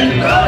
and!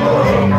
Oh,